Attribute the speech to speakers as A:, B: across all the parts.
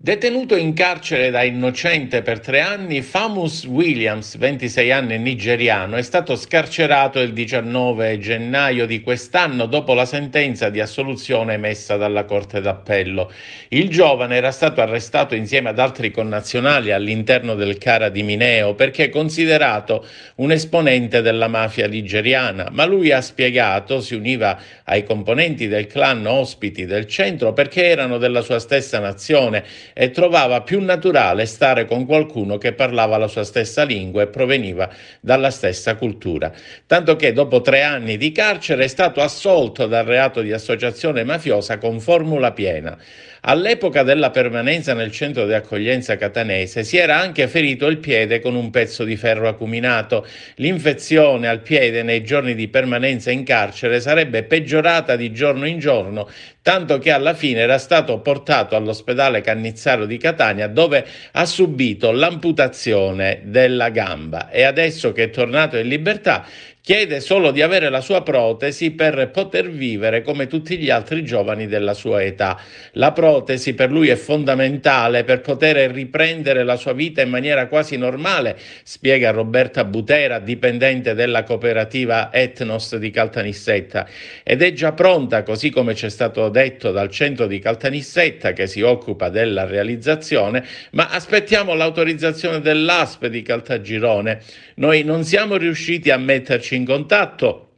A: Detenuto in carcere da innocente per tre anni, Famus Williams, 26 anni nigeriano, è stato scarcerato il 19 gennaio di quest'anno dopo la sentenza di assoluzione emessa dalla Corte d'Appello. Il giovane era stato arrestato insieme ad altri connazionali all'interno del Cara di Mineo perché è considerato un esponente della mafia nigeriana, ma lui ha spiegato, si univa ai componenti del clan ospiti del centro perché erano della sua stessa nazione e trovava più naturale stare con qualcuno che parlava la sua stessa lingua e proveniva dalla stessa cultura. Tanto che dopo tre anni di carcere è stato assolto dal reato di associazione mafiosa con formula piena. All'epoca della permanenza nel centro di accoglienza catanese si era anche ferito il piede con un pezzo di ferro acuminato. L'infezione al piede nei giorni di permanenza in carcere sarebbe peggiorata di giorno in giorno, tanto che alla fine era stato portato all'ospedale Cannizzaro di Catania dove ha subito l'amputazione della gamba e adesso che è tornato in libertà chiede solo di avere la sua protesi per poter vivere come tutti gli altri giovani della sua età. La protesi per lui è fondamentale per poter riprendere la sua vita in maniera quasi normale, spiega Roberta Butera, dipendente della cooperativa Etnos di Caltanissetta, ed è già pronta, così come ci è stato detto dal centro di Caltanissetta che si occupa della realizzazione, ma aspettiamo l'autorizzazione dell'ASP di Caltagirone. Noi non siamo riusciti a metterci in contatto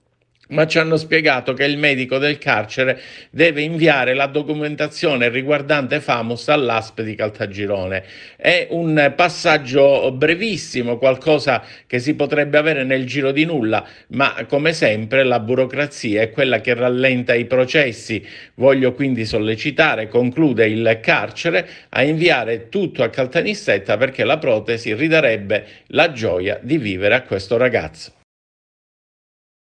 A: ma ci hanno spiegato che il medico del carcere deve inviare la documentazione riguardante Famus all'ASP di Caltagirone. È un passaggio brevissimo, qualcosa che si potrebbe avere nel giro di nulla, ma come sempre la burocrazia è quella che rallenta i processi. Voglio quindi sollecitare, conclude il carcere, a inviare tutto a Caltanissetta perché la protesi ridarebbe la gioia di vivere a questo ragazzo.